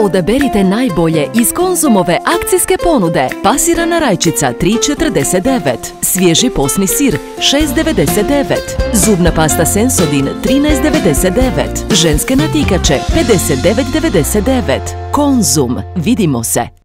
Odaberite najbolje iz Konzumove akcijske ponude. Pasirana rajčica 3,49, svježi posni sir 6,99, zubna pasta Sensodin 13,99, ženske natikače 59,99. Konzum, vidimo se!